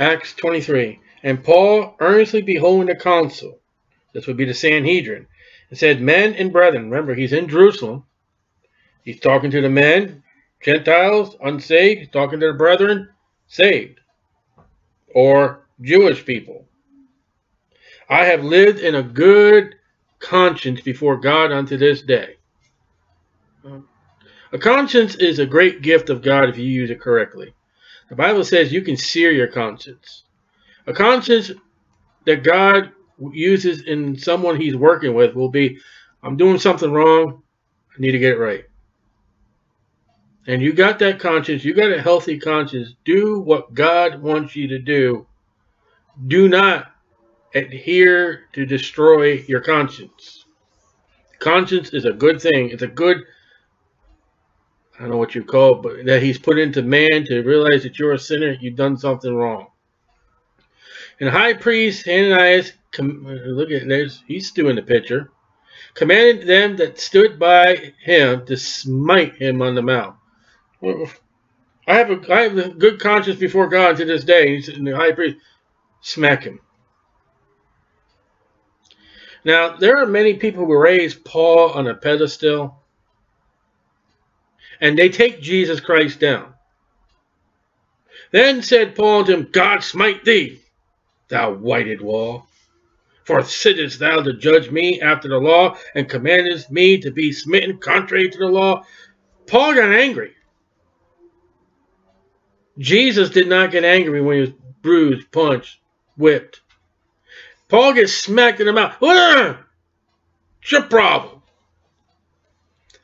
Acts 23. And Paul, earnestly beholding the council, this would be the Sanhedrin, and said, Men and brethren, remember, he's in Jerusalem. He's talking to the men, Gentiles, unsaved. He's talking to the brethren, saved, or Jewish people. I have lived in a good conscience before God unto this day. Mm-hmm. A conscience is a great gift of God if you use it correctly. The Bible says you can sear your conscience. A conscience that God uses in someone he's working with will be, I'm doing something wrong. I need to get it right. And you got that conscience. You got a healthy conscience. Do what God wants you to do. Do not adhere to destroy your conscience. Conscience is a good thing. It's a good I don't know what you call it, but that he's put into man to realize that you're a sinner, you've done something wrong. And high priest Ananias, look at this, he's in the picture, commanded them that stood by him to smite him on the mouth. I have a I have a good conscience before God to this day. He's the high priest, smack him. Now there are many people who raise Paul on a pedestal and they take Jesus Christ down. Then said Paul to him, God smite thee, thou whited wall. For sittest thou to judge me after the law, and commandest me to be smitten contrary to the law? Paul got angry. Jesus did not get angry when he was bruised, punched, whipped. Paul gets smacked in the mouth. What's your problem?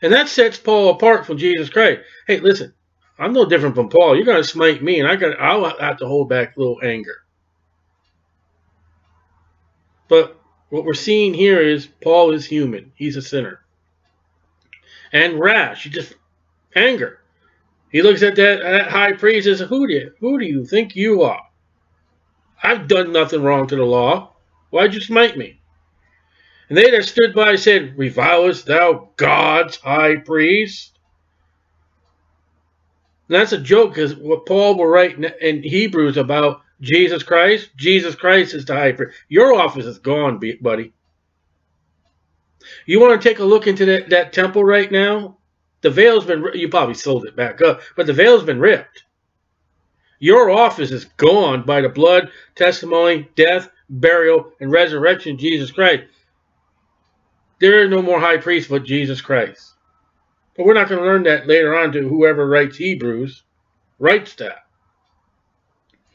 And that sets Paul apart from Jesus Christ. Hey, listen, I'm no different from Paul. You're going to smite me, and I got I'll have to hold back a little anger. But what we're seeing here is Paul is human. He's a sinner. And rash, he just anger. He looks at that, that high priest and says, who do, you, who do you think you are? I've done nothing wrong to the law. Why'd you smite me? And they that stood by said, Revilest thou God's high priest? And that's a joke because what Paul will write in Hebrews about Jesus Christ, Jesus Christ is the high priest. Your office is gone, buddy. You want to take a look into that, that temple right now? The veil's been, you probably sold it back up, but the veil's been ripped. Your office is gone by the blood, testimony, death, burial, and resurrection of Jesus Christ. There is no more high priest but Jesus Christ. But we're not going to learn that later on to whoever writes Hebrews writes that.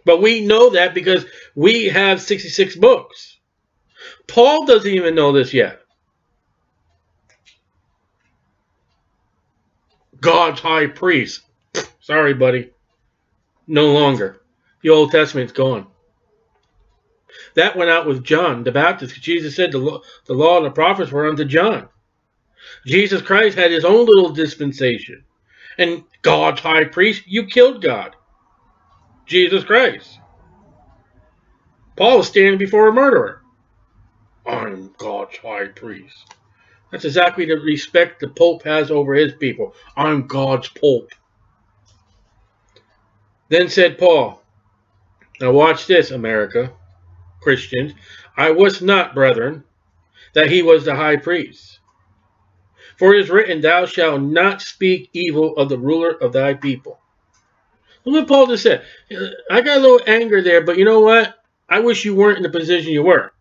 But we know that because we have 66 books. Paul doesn't even know this yet. God's high priest. Sorry, buddy. No longer. The Old Testament's gone. That went out with John the Baptist. Jesus said the law, the law and the prophets were unto John. Jesus Christ had his own little dispensation. And God's high priest, you killed God. Jesus Christ. Paul is standing before a murderer. I'm God's high priest. That's exactly the respect the Pope has over his people. I'm God's Pope. Then said Paul, Now watch this, America. Christians, I was not, brethren, that he was the high priest. For it is written, Thou shalt not speak evil of the ruler of thy people. Look what Paul just said. I got a little anger there, but you know what? I wish you weren't in the position you were.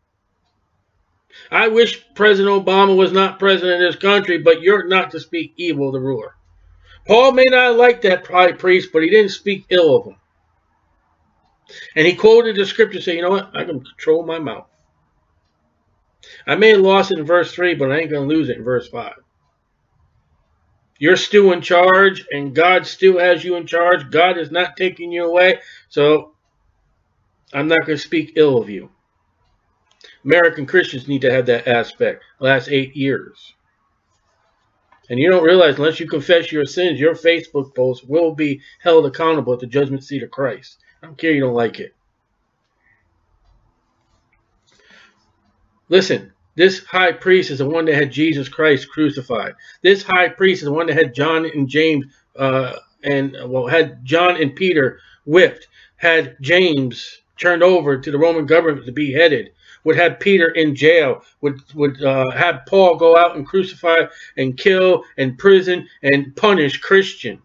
I wish President Obama was not president of this country, but you're not to speak evil of the ruler. Paul may not like that high priest, but he didn't speak ill of him. And he quoted the scripture saying, you know what? I can control my mouth. I may have lost it in verse 3, but I ain't going to lose it in verse 5. You're still in charge, and God still has you in charge. God is not taking you away, so I'm not going to speak ill of you. American Christians need to have that aspect. Last eight years. And you don't realize unless you confess your sins, your Facebook post will be held accountable at the judgment seat of Christ. I don't care you don't like it. Listen, this high priest is the one that had Jesus Christ crucified. This high priest is the one that had John and James uh, and well had John and Peter whipped, had James turned over to the Roman government to be beheaded, would have Peter in jail, would would uh, have Paul go out and crucify and kill and prison and punish Christians.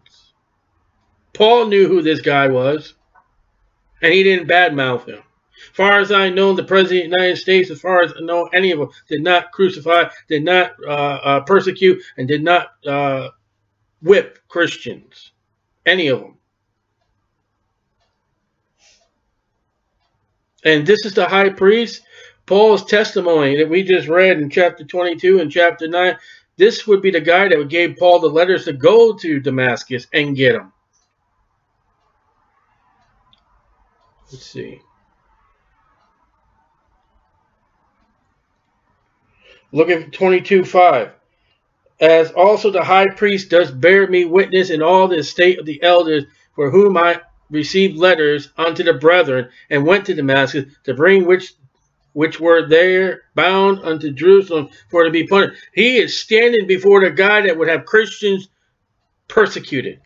Paul knew who this guy was, and he didn't badmouth him. As far as I know, the President of the United States, as far as I know, any of them did not crucify, did not uh, uh, persecute, and did not uh, whip Christians. Any of them. And this is the high priest. Paul's testimony that we just read in chapter 22 and chapter 9. This would be the guy that gave Paul the letters to go to Damascus and get them. Let's see. Look at 22.5. As also the high priest does bear me witness in all the estate of the elders, for whom I received letters unto the brethren, and went to Damascus to bring which which were there bound unto Jerusalem for to be punished. He is standing before the guy that would have Christians persecuted.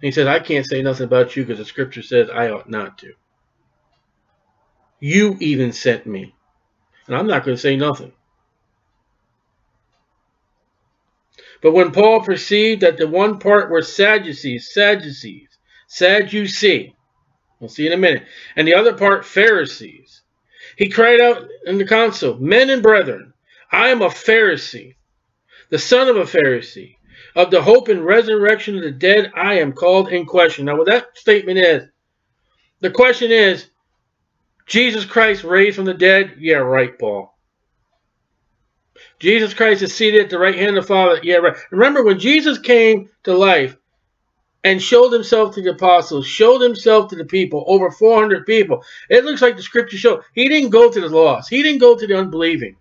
He said, I can't say nothing about you because the scripture says I ought not to. You even sent me. And I'm not going to say nothing. But when Paul perceived that the one part were Sadducees, Sadducees, Sadducee, we'll see in a minute, and the other part Pharisees, he cried out in the council, Men and brethren, I am a Pharisee, the son of a Pharisee. Of the hope and resurrection of the dead, I am called in question. Now, what that statement is, the question is, Jesus Christ raised from the dead? Yeah, right, Paul. Jesus Christ is seated at the right hand of the Father. Yeah, right. Remember, when Jesus came to life and showed himself to the apostles, showed himself to the people, over 400 people, it looks like the scripture show he didn't go to the lost. He didn't go to the unbelieving.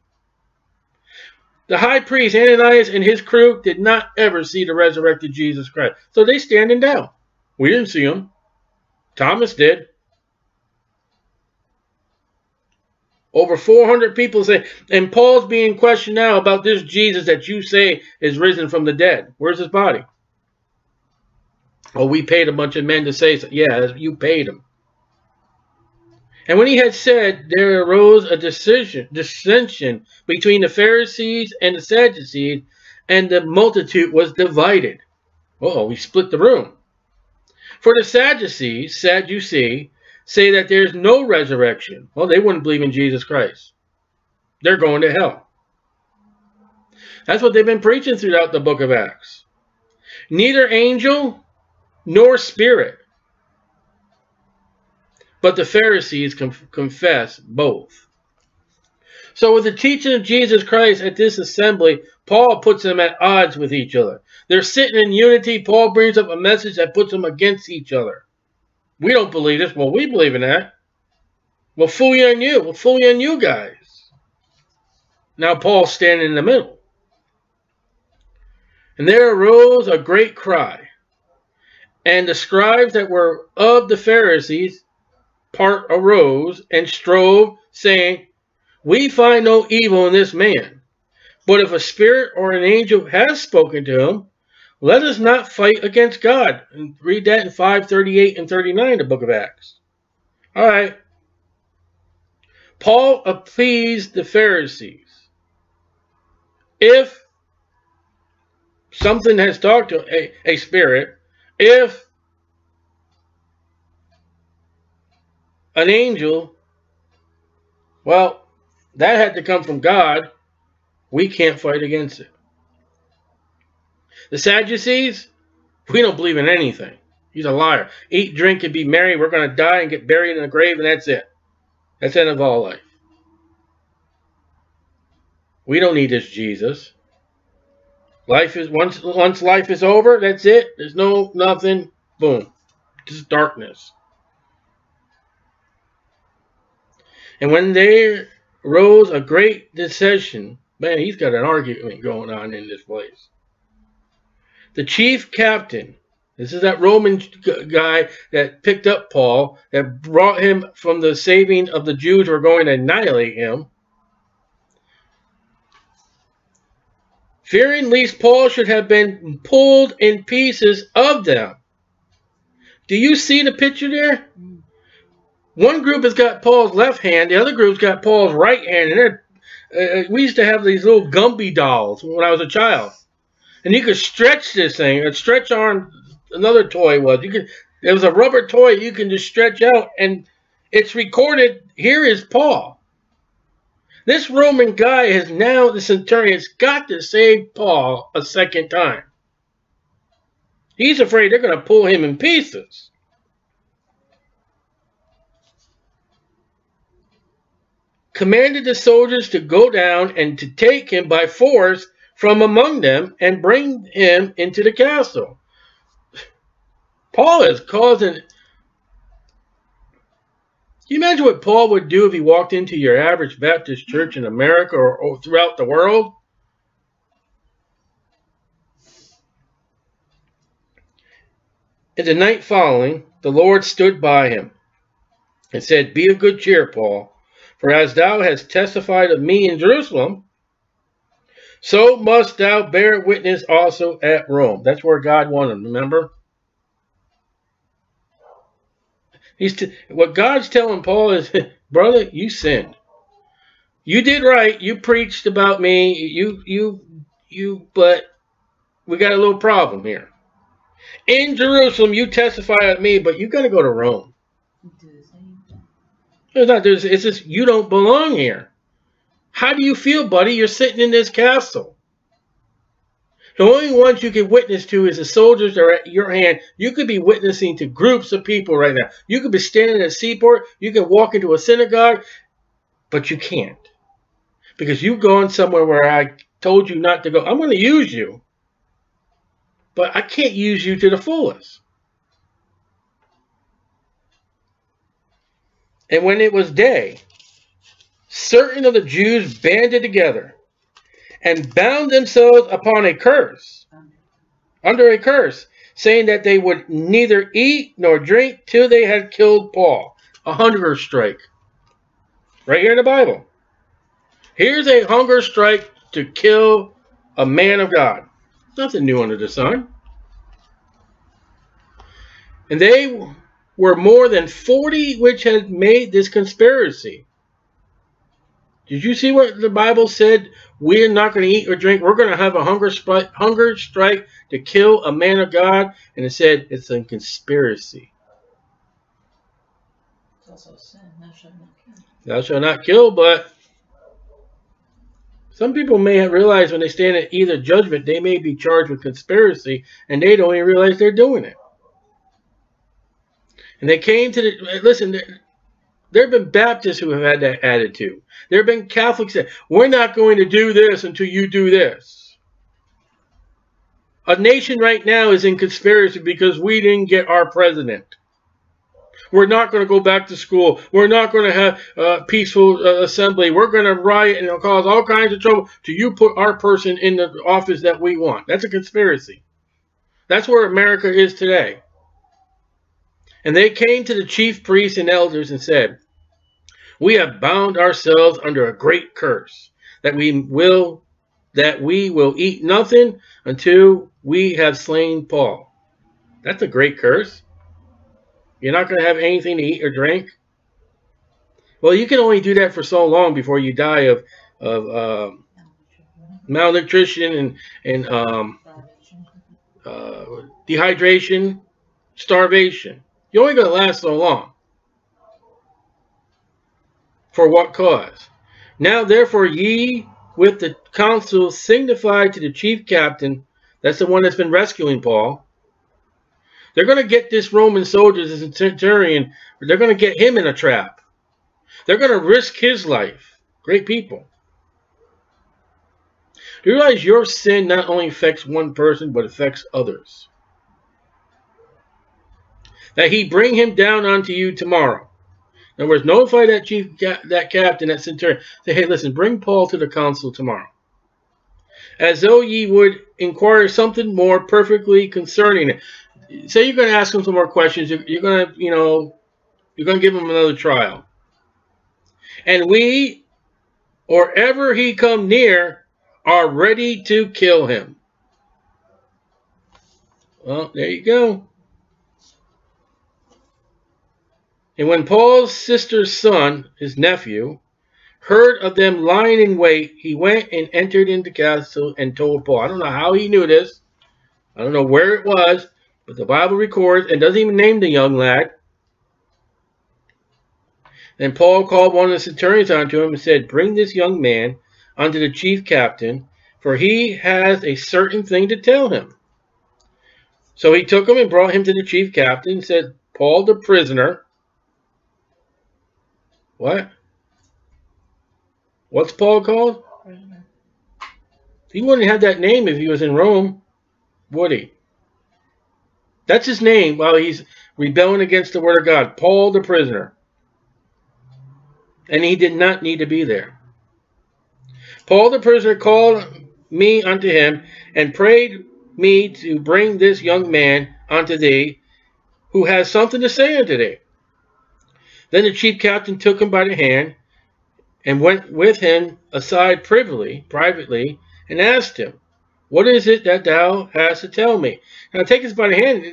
The high priest, Ananias, and his crew did not ever see the resurrected Jesus Christ. So they standing down. We didn't see him. Thomas did. Over 400 people say, and Paul's being questioned now about this Jesus that you say is risen from the dead. Where's his body? Oh, we paid a bunch of men to say. Yeah, you paid them. And when he had said, there arose a decision, dissension between the Pharisees and the Sadducees, and the multitude was divided. oh, we split the room. For the Sadducees, Sadducee, say that there's no resurrection. Well, they wouldn't believe in Jesus Christ. They're going to hell. That's what they've been preaching throughout the book of Acts. Neither angel nor spirit but the Pharisees confess both. So with the teaching of Jesus Christ at this assembly, Paul puts them at odds with each other. They're sitting in unity. Paul brings up a message that puts them against each other. We don't believe this. Well, we believe in that. We'll fool you on you. We'll fool you on you guys. Now Paul's standing in the middle. And there arose a great cry. And the scribes that were of the Pharisees part arose and strove, saying, We find no evil in this man. But if a spirit or an angel has spoken to him, let us not fight against God. And read that in 538 and 39, the book of Acts. All right. Paul appeased the Pharisees. If something has talked to a, a spirit, if an angel, well, that had to come from God. We can't fight against it. The Sadducees, we don't believe in anything. He's a liar. Eat, drink, and be merry. We're going to die and get buried in a grave, and that's it. That's the end of all life. We don't need this Jesus. Life is once once life is over, that's it. There's no nothing. Boom. Just darkness. And when there rose a great dissension, man, he's got an argument going on in this place. The chief captain, this is that Roman guy that picked up Paul, that brought him from the saving of the Jews who are going to annihilate him. Fearing lest Paul should have been pulled in pieces of them. Do you see the picture there? One group has got Paul's left hand, the other group's got Paul's right hand, and they're uh, we used to have these little Gumby dolls when I was a child, and you could stretch this thing. A stretch arm, another toy was. You could. It was a rubber toy you can just stretch out, and it's recorded. Here is Paul. This Roman guy has now the centurion's got to save Paul a second time. He's afraid they're going to pull him in pieces. Commanded the soldiers to go down and to take him by force from among them and bring him into the castle. Paul is causing. Can you imagine what Paul would do if he walked into your average Baptist church in America or, or throughout the world? In the night following, the Lord stood by him and said, Be of good cheer, Paul for as thou hast testified of me in Jerusalem, so must thou bear witness also at Rome. That's where God wanted remember? He's what God's telling Paul is, brother, you sinned. You did right. You preached about me. You, you, you, but we got a little problem here. In Jerusalem, you testify of me, but you got to go to Rome. It's not. There's. It's just you don't belong here. How do you feel, buddy? You're sitting in this castle. The only ones you can witness to is the soldiers that are at your hand. You could be witnessing to groups of people right now. You could be standing at a seaport. You could walk into a synagogue, but you can't. Because you've gone somewhere where I told you not to go. I'm going to use you, but I can't use you to the fullest. And when it was day, certain of the Jews banded together and bound themselves upon a curse, under a curse, saying that they would neither eat nor drink till they had killed Paul. A hunger strike. Right here in the Bible. Here's a hunger strike to kill a man of God. Nothing new under the sun. And they were more than 40 which had made this conspiracy. Did you see what the Bible said? We're not going to eat or drink. We're going to have a hunger, strike, hunger strike to kill a man of God. And it said it's a conspiracy. It's also a sin. Thou shalt not kill. Thou shalt not kill, but some people may have realized when they stand at either judgment, they may be charged with conspiracy and they don't even realize they're doing it. And they came to the, listen, there, there have been Baptists who have had that attitude. There have been Catholics that, we're not going to do this until you do this. A nation right now is in conspiracy because we didn't get our president. We're not going to go back to school. We're not going to have a peaceful uh, assembly. We're going to riot and cause all kinds of trouble till you put our person in the office that we want. That's a conspiracy. That's where America is today. And they came to the chief priests and elders and said, We have bound ourselves under a great curse, that we will that we will eat nothing until we have slain Paul. That's a great curse. You're not going to have anything to eat or drink. Well, you can only do that for so long before you die of of uh, malnutrition and and um, uh, dehydration, starvation. You're only going to last so long. For what cause? Now therefore ye with the council signify to the chief captain, that's the one that's been rescuing Paul. They're going to get this Roman soldier, this centurion, they're going to get him in a trap. They're going to risk his life. Great people. Do you realize your sin not only affects one person, but affects others? That he bring him down unto you tomorrow. In other words, notify that chief, that captain, that centurion. Say, hey, listen, bring Paul to the council tomorrow. As though ye would inquire something more perfectly concerning it. Say you're going to ask him some more questions. You're, you're going to, you know, you're going to give him another trial. And we, or ever he come near, are ready to kill him. Well, there you go. And when Paul's sister's son, his nephew, heard of them lying in wait, he went and entered into the castle and told Paul. I don't know how he knew this. I don't know where it was, but the Bible records and doesn't even name the young lad. Then Paul called one of the centurions unto him and said, Bring this young man unto the chief captain, for he has a certain thing to tell him. So he took him and brought him to the chief captain and said, Paul the prisoner. What? What's Paul called? He wouldn't have that name if he was in Rome, would he? That's his name while he's rebelling against the word of God. Paul the prisoner. And he did not need to be there. Paul the prisoner called me unto him and prayed me to bring this young man unto thee who has something to say unto thee. Then the chief captain took him by the hand and went with him aside privily, privately, and asked him, What is it that thou hast to tell me? Now take us by the hand.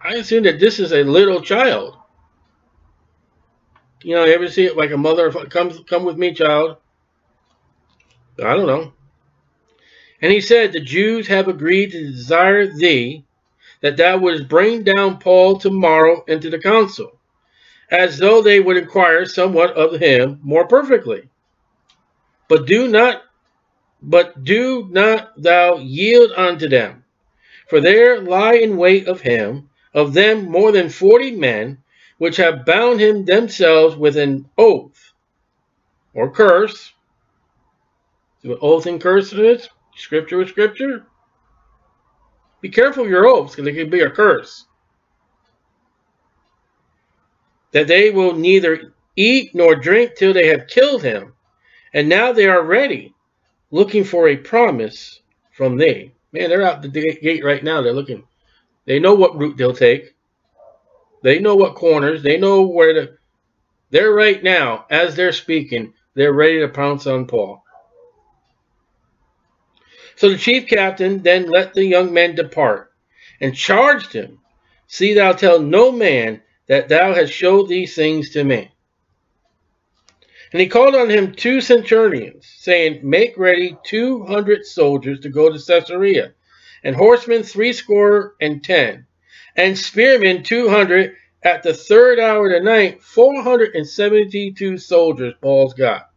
I assume that this is a little child. You know, you ever see it like a mother comes come with me, child? I don't know. And he said, The Jews have agreed to desire thee that thou wouldst bring down Paul tomorrow into the council as though they would inquire somewhat of him more perfectly. But do not but do not thou yield unto them, for there lie in wait of him, of them more than forty men, which have bound him themselves with an oath or curse. See what oath and curse is? Scripture with scripture. Be careful of your oaths, because it can be a curse that they will neither eat nor drink till they have killed him. And now they are ready, looking for a promise from thee. Man, they're out the gate right now. They're looking. They know what route they'll take. They know what corners. They know where to. They're right now, as they're speaking, they're ready to pounce on Paul. So the chief captain then let the young men depart and charged him, See thou tell no man that thou hast showed these things to me. And he called on him two centurions, saying, Make ready two hundred soldiers to go to Caesarea, and horsemen threescore and ten, and spearmen two hundred. At the third hour of the night, 472 soldiers Paul's got.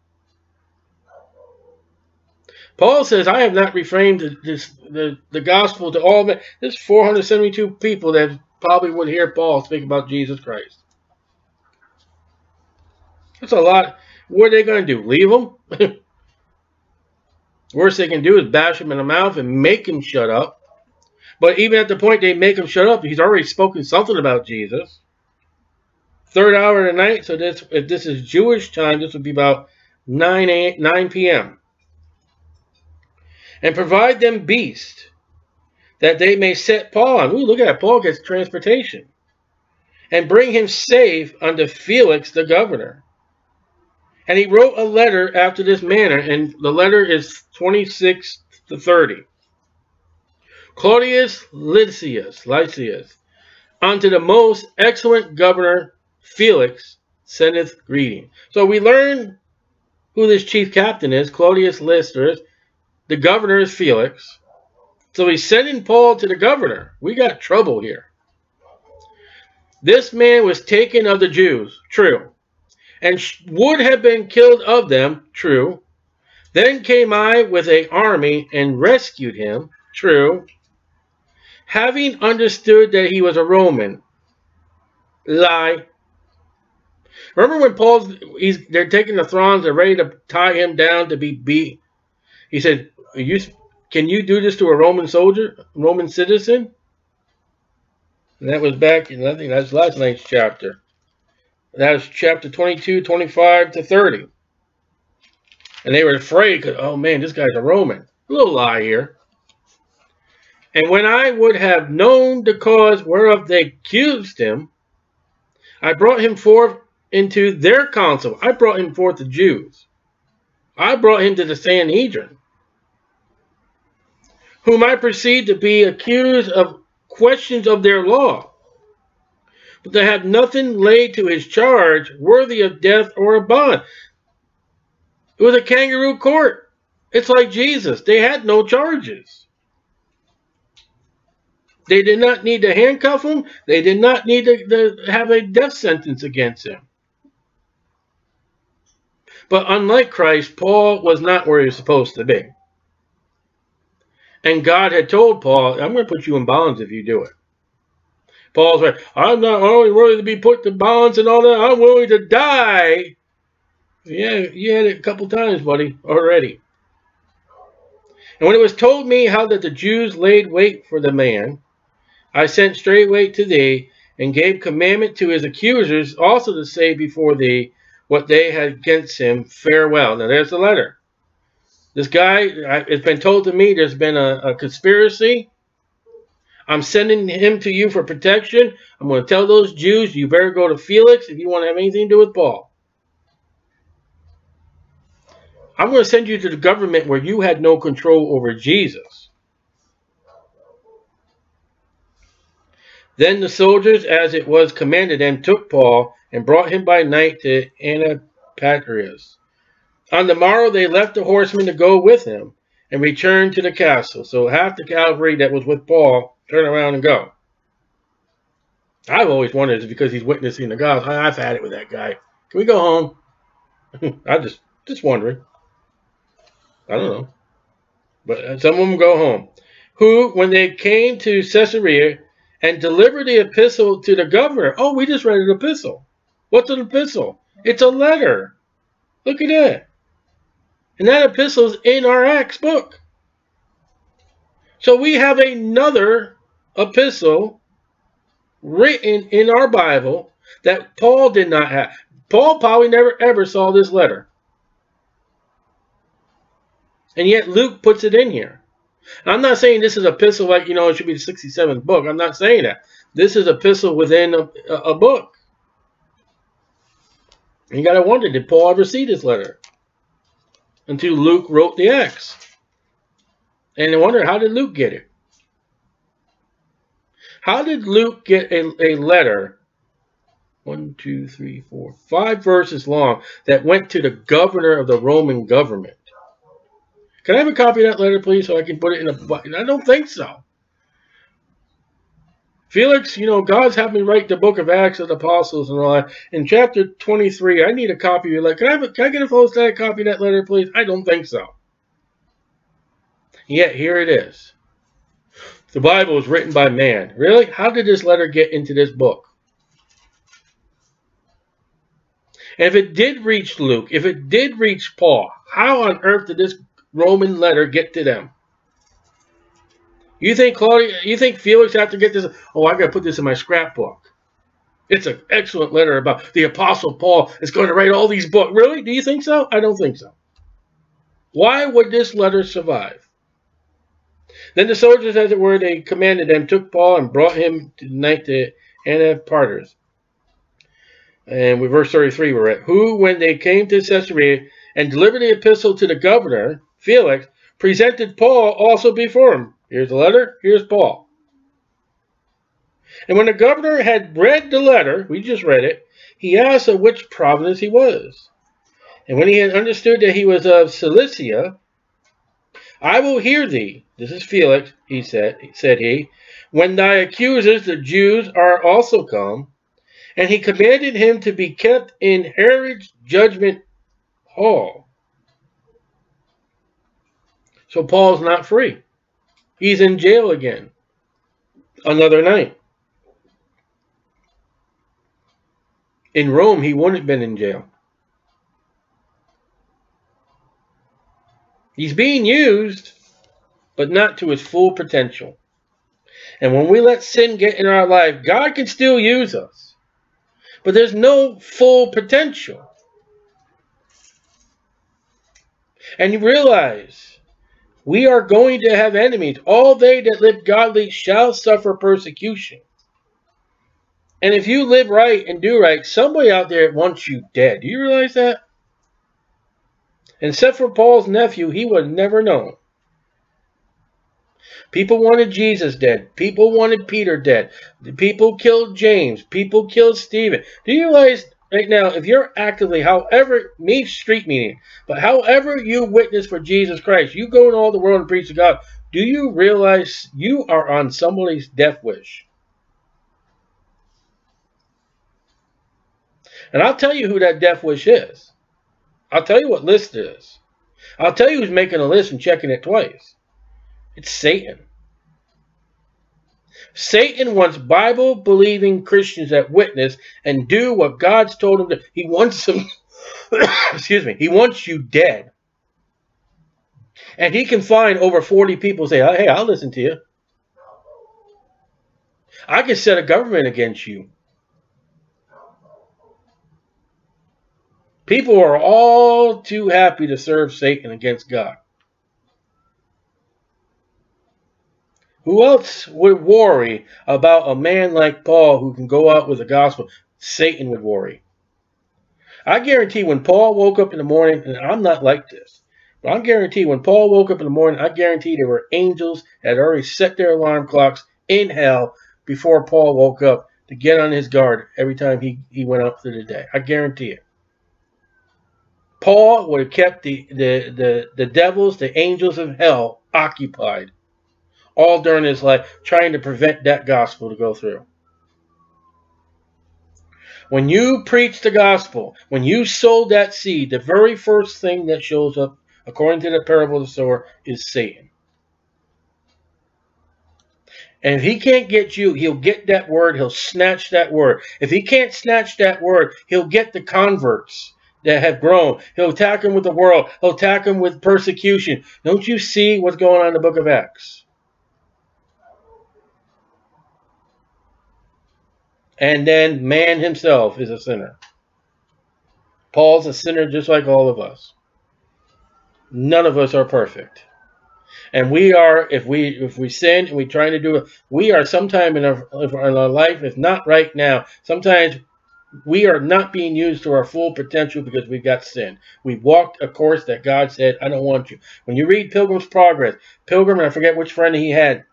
Paul says, I have not reframed this, the, the gospel to all men. There's 472 people that probably would hear Paul speak about Jesus Christ. That's a lot. What are they going to do? Leave him? Worst they can do is bash him in the mouth and make him shut up. But even at the point they make him shut up, he's already spoken something about Jesus. Third hour of the night, so this if this is Jewish time, this would be about 9, 8, 9 p.m. And provide them beast that they may set Paul on. Ooh, look at that. Paul gets transportation. And bring him safe unto Felix the governor. And he wrote a letter after this manner, and the letter is 26 to 30. Claudius Lysias, Lysias, unto the most excellent governor Felix sendeth greeting. So we learn who this chief captain is, Claudius Lysias. The governor is Felix. So he's sending Paul to the governor. We got trouble here. This man was taken of the Jews, true, and would have been killed of them, true. Then came I with a army and rescued him, true. Having understood that he was a Roman, lie. Remember when Paul's he's they're taking the thrones, they're ready to tie him down to be beat. He said, "You can you do this to a Roman soldier, Roman citizen? And that was back in, I think that's last night's chapter. That was chapter 22, 25 to 30. And they were afraid because, oh man, this guy's a Roman. A little lie here. And when I would have known the cause whereof they accused him, I brought him forth into their council. I brought him forth the Jews. I brought him to the Sanhedrin whom I perceive to be accused of questions of their law. but to have nothing laid to his charge worthy of death or a bond. It was a kangaroo court. It's like Jesus. They had no charges. They did not need to handcuff him. They did not need to, to have a death sentence against him. But unlike Christ, Paul was not where he was supposed to be. And God had told Paul, I'm going to put you in bonds if you do it. Paul's like, I'm not only willing to be put to bonds and all that, I'm willing to die. Yeah, you had it a couple times, buddy, already. And when it was told me how that the Jews laid wait for the man, I sent straightway to thee, and gave commandment to his accusers also to say before thee what they had against him, farewell. Now there's the letter. This guy, it's been told to me there's been a, a conspiracy. I'm sending him to you for protection. I'm going to tell those Jews, you better go to Felix if you want to have anything to do with Paul. I'm going to send you to the government where you had no control over Jesus. Then the soldiers, as it was commanded them, took Paul and brought him by night to Antipatris. On the morrow they left the horsemen to go with him and returned to the castle. So half the cavalry that was with Paul turn around and go. I've always wondered is because he's witnessing the gospel. I've had it with that guy. Can we go home? I just just wondering. I don't know. But uh, some of them go home. Who, when they came to Caesarea and delivered the epistle to the governor. Oh, we just read an epistle. What's an epistle? It's a letter. Look at that. And that epistle is in our Acts book. So we have another epistle written in our Bible that Paul did not have. Paul probably never ever saw this letter. And yet Luke puts it in here. I'm not saying this is epistle like, you know, it should be the 67th book. I'm not saying that. This is epistle within a, a book. You got to wonder, did Paul ever see this letter? Until Luke wrote the Acts. And I wonder, how did Luke get it? How did Luke get a, a letter, one, two, three, four, five verses long, that went to the governor of the Roman government? Can I have a copy of that letter, please, so I can put it in a... I don't think so. Felix, you know, God's having me write the book of Acts of the Apostles and all that. In chapter 23, I need a copy of your letter. Can I, have a, can I get a photostatic copy of that letter, please? I don't think so. Yet, here it is. The Bible was written by man. Really? How did this letter get into this book? And if it did reach Luke, if it did reach Paul, how on earth did this Roman letter get to them? You think Claudia, you think Felix have to get this? Oh, I got to put this in my scrapbook. It's an excellent letter about the Apostle Paul is going to write all these books. Really? Do you think so? I don't think so. Why would this letter survive? Then the soldiers, as it were, they commanded them, took Paul and brought him to the night to Antipatris. And with verse 33 we're at. Who, when they came to Caesarea and delivered the epistle to the governor, Felix, presented Paul also before him. Here's the letter, here's Paul. And when the governor had read the letter, we just read it, he asked of which province he was. And when he had understood that he was of Cilicia, I will hear thee. This is Felix, he said, said he, when thy accusers, the Jews, are also come. And he commanded him to be kept in Herod's judgment hall. So Paul's not free. He's in jail again. Another night. In Rome, he wouldn't have been in jail. He's being used, but not to his full potential. And when we let sin get in our life, God can still use us. But there's no full potential. And you realize we are going to have enemies. All they that live godly shall suffer persecution. And if you live right and do right, somebody out there wants you dead. Do you realize that? Except for Paul's nephew, he was never known. People wanted Jesus dead. People wanted Peter dead. People killed James. People killed Stephen. Do you realize right now, if you're actively, however, me street meeting, but however you witness for Jesus Christ, you go in all the world and preach to God, do you realize you are on somebody's death wish? And I'll tell you who that death wish is. I'll tell you what list it is. I'll tell you who's making a list and checking it twice. It's Satan. Satan wants Bible believing Christians that witness and do what God's told them to. He wants them, excuse me, he wants you dead. And he can find over 40 people say, hey, I'll listen to you. I can set a government against you. People are all too happy to serve Satan against God. Who else would worry about a man like Paul who can go out with the gospel? Satan would worry. I guarantee when Paul woke up in the morning, and I'm not like this, but I guarantee when Paul woke up in the morning, I guarantee there were angels that had already set their alarm clocks in hell before Paul woke up to get on his guard every time he, he went out through the day. I guarantee it. Paul would have kept the, the, the, the devils, the angels of hell occupied all during his life, trying to prevent that gospel to go through. When you preach the gospel, when you sow that seed, the very first thing that shows up, according to the parable of the sower, is Satan. And if he can't get you, he'll get that word, he'll snatch that word. If he can't snatch that word, he'll get the converts that have grown. He'll attack them with the world. He'll attack them with persecution. Don't you see what's going on in the book of Acts? And then man himself is a sinner. Paul's a sinner just like all of us. None of us are perfect. And we are, if we if we sin and we try to do it, we are sometime in our, in our life, if not right now, sometimes we are not being used to our full potential because we've got sin. We've walked a course that God said, I don't want you. When you read Pilgrim's Progress, Pilgrim, and I forget which friend he had,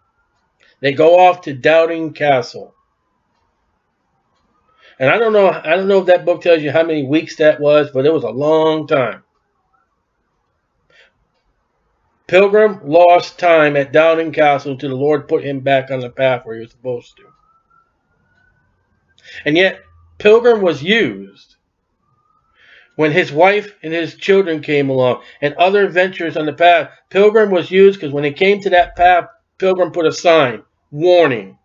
they go off to Doubting Castle. And I don't know, I don't know if that book tells you how many weeks that was, but it was a long time. Pilgrim lost time at Doubting Castle until the Lord put him back on the path where he was supposed to. And yet, Pilgrim was used when his wife and his children came along and other ventures on the path. Pilgrim was used because when they came to that path, Pilgrim put a sign, warning,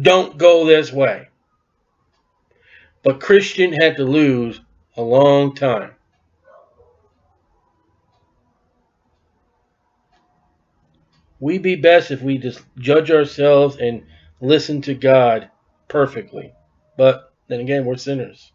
don't go this way. But Christian had to lose a long time. We'd be best if we just judge ourselves and listen to God perfectly. But then again, we're sinners.